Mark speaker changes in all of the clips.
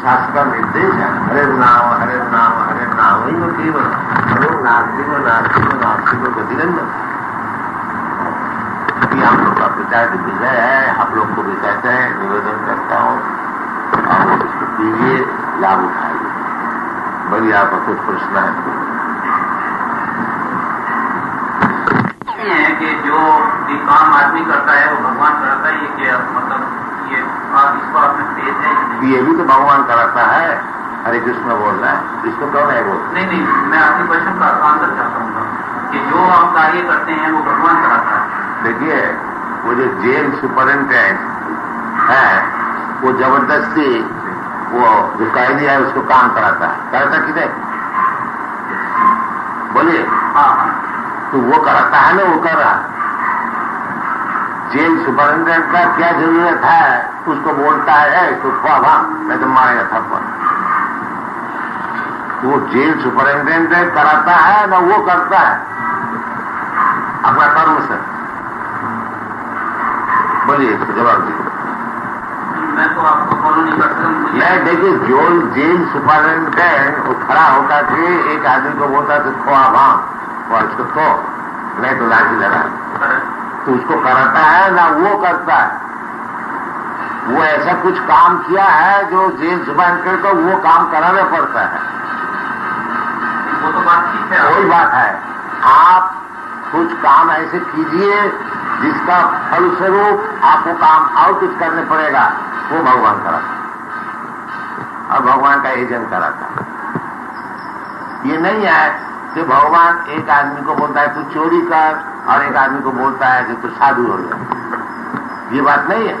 Speaker 1: शास्त्र का निर्देश है हरे नाम हरे नाम हरे नाम ही वो केवल नास्तिक नास्तिक नास्तिक गतिरंजन हम लोग का प्रचार विजय है आप लोग को भी कहते हैं निवेदन करता हूँ पीजिए लाभ उठाइए बड़ी आपका कुछ है
Speaker 2: कि जो ये काम आदमी करता है वो भगवान कराता है ये क्या मतलब ये आप इसको आपने पेश है ये
Speaker 1: भी तो भगवान कराता है। हरे कृष्ण बोल रहा है। इसको कौन है बोल
Speaker 2: नहीं नहीं मैं आपके क्वेश्चन का आंसर चाहता हूँ कि जो आप कार्य करते हैं वो भगवान कराता है।
Speaker 1: देखिए वो जो जेल सुपरिंटेंडेंट है वो ज़बरदस्ती वो जो कैदी है उसको काम कराता है? कराता कि नहीं बोलिए।
Speaker 2: हाँ हाँ।
Speaker 1: तो वो कराता है ना वो कर रहा जेल सुपरिंटेंडेंट का क्या ज़रूरत है उसको बोलता है तो भाग मैं तो मारेगा थप्पड़। वो जेल सुपरिंटेंडेंट कराता है ना वो करता है। अपना कर्म से। बोलिए इसको जवाब दीजिए।
Speaker 2: मैं तो आपको फॉलो नहीं कर सकता
Speaker 1: नहीं देखिए जो जेल सुपरिंटेंडेंट वो खड़ा होकर के एक आदमी को बोलता है खो खुआ भाग और इसको खो नहीं तो लाठी लगा। तो उसको कराता है ना वो करता है। वो ऐसा कुछ काम किया है जो जेल सुपरिंटेंडेंट को वो काम कराना पड़ता
Speaker 2: तो है।
Speaker 1: वही बात है। आप कुछ काम ऐसे कीजिए जिसका फलस्वरूप आपको काम और कुछ करने पड़ेगा। वो भगवान कराता और भगवान का एजेंट कराता ये नहीं है कि भगवान एक आदमी को बोलता है, तू चोरी कर, और एक आदमी को बोलता है कि तू साधु हो गया ये बात नहीं है।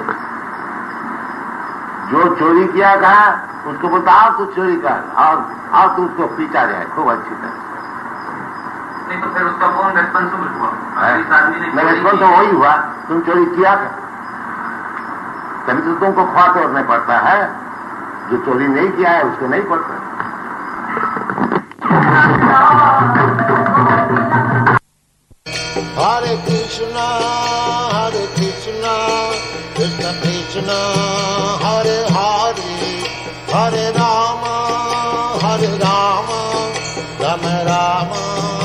Speaker 1: जो चोरी किया कहा उसको बोलता आओ तू चोरी कर। और और तू उसको पीटा जाए। खूब अच्छी तरह।
Speaker 2: नहीं तो फिर उसका कौन रेस्पॉन्सिबल हुआ।
Speaker 1: को
Speaker 2: की-
Speaker 1: तो वही हुआ। तुम चोरी किया क्या? तभी तो तुमको ख्वा तोड़ना पड़ता है। जो चोरी नहीं किया है उसको नहीं पड़ता।
Speaker 3: Hare Krishna, Hare Krishna, Krishna Krishna, हरे राम हरे राम धन राम।